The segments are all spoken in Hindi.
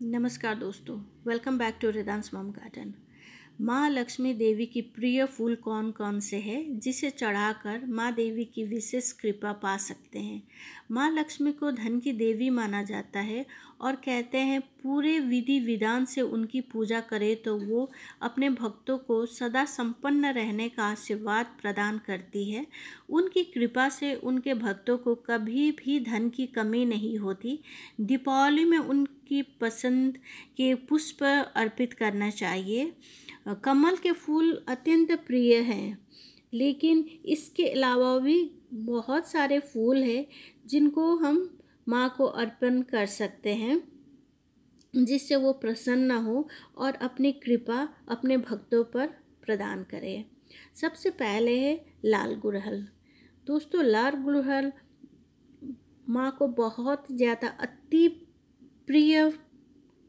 नमस्कार दोस्तों welcome back to Ridhan's mom garden माँ लक्ष्मी देवी की प्रिय फूल कौन कौन से है, जिसे चढ़ाकर माँ देवी की विशेष कृपा पा सकते हैं। माँ लक्ष्मी को धन की देवी माना जाता है और कहते हैं, पूरे विधि विधान से उनकी पूजा करें तो वो अपने भक्तों को सदा संपन्न रहने का आशीर्वाद प्रदान करती है। उनकी कृपा से उनके भक्तों को कभी भी धन की कमी नहीं होती। दीपावली में उनकी पसंद के पुष्प अर्पित करना चाहिए। कमल के फूल अत्यंत प्रिय हैं, लेकिन इसके अलावा भी बहुत सारे फूल हैं जिनको हम माँ को अर्पण कर सकते हैं, जिससे वो प्रसन्न हो और अपनी कृपा अपने भक्तों पर प्रदान करे। सबसे पहले है लाल गुड़हल। दोस्तों, लाल गुड़हल माँ को बहुत ज़्यादा अति प्रिय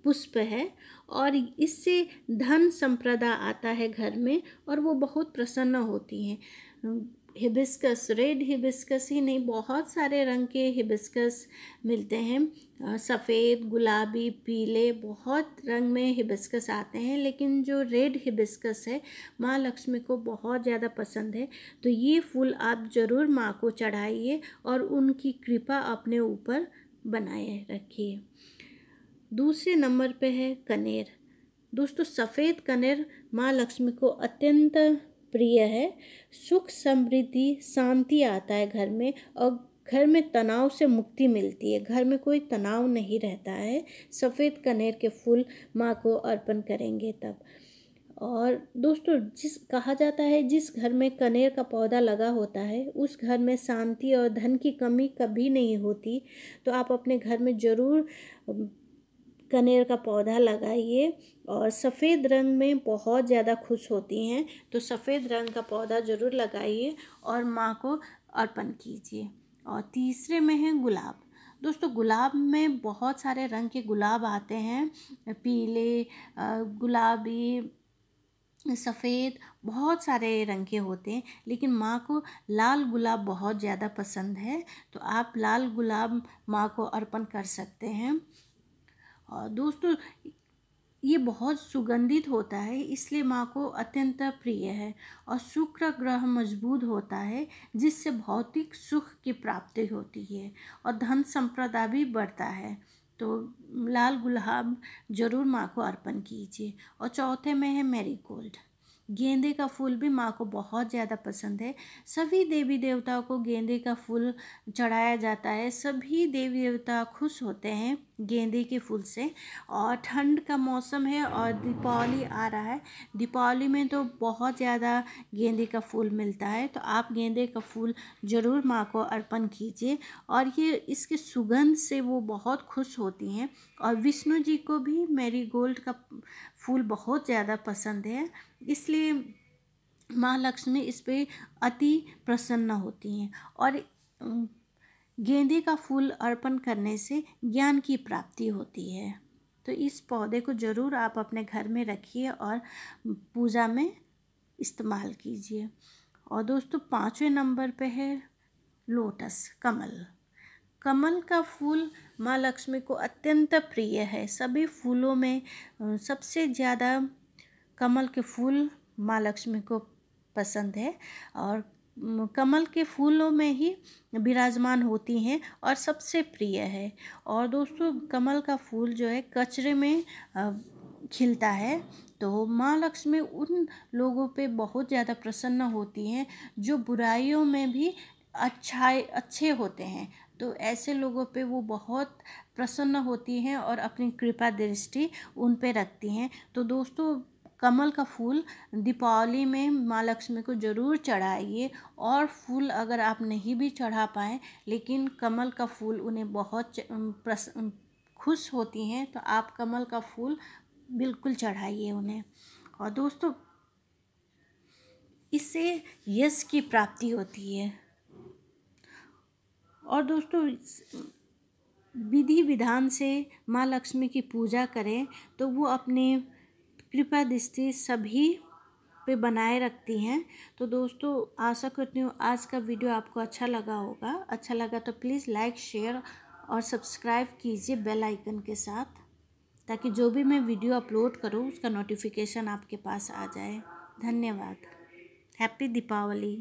पुष्प है और इससे धन संप्रदा आता है घर में और वो बहुत प्रसन्न होती हैं। हिबिस्कस, रेड हिबिस्कस ही नहीं, बहुत सारे रंग के हिबिस्कस मिलते हैं। सफ़ेद, गुलाबी, पीले, बहुत रंग में हिबिस्कस आते हैं, लेकिन जो रेड हिबिस्कस है, माँ लक्ष्मी को बहुत ज़्यादा पसंद है। तो ये फूल आप ज़रूर माँ को चढ़ाइए और उनकी कृपा अपने ऊपर बनाए रखिए। दूसरे नंबर पे है कनेर। दोस्तों, सफ़ेद कनेर माँ लक्ष्मी को अत्यंत प्रिय है। सुख, समृद्धि, शांति आता है घर में और घर में तनाव से मुक्ति मिलती है। घर में कोई तनाव नहीं रहता है। सफ़ेद कनेर के फूल माँ को अर्पण करेंगे तब। और दोस्तों, जिस कहा जाता है, जिस घर में कनेर का पौधा लगा होता है, उस घर में शांति और धन की कमी कभी नहीं होती। तो आप अपने घर में ज़रूर कनेर का पौधा लगाइए और सफ़ेद रंग में बहुत ज़्यादा खुश होती हैं तो सफ़ेद रंग का पौधा ज़रूर लगाइए और माँ को अर्पण कीजिए। और तीसरे में है गुलाब। दोस्तों, गुलाब में बहुत सारे रंग के गुलाब आते हैं। पीले गुलाबी, सफ़ेद, बहुत सारे रंग के होते हैं, लेकिन माँ को लाल गुलाब बहुत ज़्यादा पसंद है तो आप लाल गुलाब माँ को अर्पण कर सकते हैं। और दोस्तों, ये बहुत सुगंधित होता है, इसलिए माँ को अत्यंत प्रिय है और शुक्र ग्रह मज़बूत होता है, जिससे भौतिक सुख की प्राप्ति होती है और धन संप्रदा भी बढ़ता है। तो लाल गुलाब ज़रूर माँ को अर्पण कीजिए। और चौथे में है मेरी गोल्ड। गेंदे का फूल भी माँ को बहुत ज़्यादा पसंद है। सभी देवी देवताओं को गेंदे का फूल चढ़ाया जाता है। सभी देवी देवता खुश होते हैं गेंदे के फूल से और ठंड का मौसम है और दीपावली आ रहा है। दीपावली में तो बहुत ज़्यादा गेंदे का फूल मिलता है। तो आप गेंदे का फूल ज़रूर माँ को अर्पण कीजिए और ये इसके सुगंध से वो बहुत खुश होती हैं। और विष्णु जी को भी मेरी गोल्ड का फूल बहुत ज़्यादा पसंद है। इसलिए माँ लक्ष्मी इस पर अति प्रसन्न होती हैं और गेंदे का फूल अर्पण करने से ज्ञान की प्राप्ति होती है। तो इस पौधे को ज़रूर आप अपने घर में रखिए और पूजा में इस्तेमाल कीजिए। और दोस्तों, पाँचवें नंबर पे है लोटस, कमल। कमल का फूल माँ लक्ष्मी को अत्यंत प्रिय है। सभी फूलों में सबसे ज़्यादा कमल के फूल माँ लक्ष्मी को पसंद है और कमल के फूलों में ही विराजमान होती हैं और सबसे प्रिय है। और दोस्तों, कमल का फूल जो है कचरे में खिलता है। तो माँ लक्ष्मी उन लोगों पे बहुत ज़्यादा प्रसन्न होती हैं जो बुराइयों में भी अच्छाई, अच्छे होते हैं। तो ऐसे लोगों पे वो बहुत प्रसन्न होती हैं और अपनी कृपा दृष्टि उन पे रखती हैं। तो दोस्तों कमल का फूल दीपावली में माँ लक्ष्मी को ज़रूर चढ़ाइए और फूल अगर आप नहीं भी चढ़ा पाएँ, लेकिन कमल का फूल उन्हें बहुत खुश होती हैं तो आप कमल का फूल बिल्कुल चढ़ाइए उन्हें। और दोस्तों, इससे यश की प्राप्ति होती है। और दोस्तों विधि विधान से माँ लक्ष्मी की पूजा करें तो वो अपने कृपा दृष्टि सभी पे बनाए रखती हैं। तो दोस्तों, आशा करती हूँ आज का वीडियो आपको अच्छा लगा होगा। अच्छा लगा तो प्लीज़ लाइक, शेयर और सब्सक्राइब कीजिए बेल आइकन के साथ, ताकि जो भी मैं वीडियो अपलोड करूँ, उसका नोटिफिकेशन आपके पास आ जाए। धन्यवाद। हैप्पी दीपावली।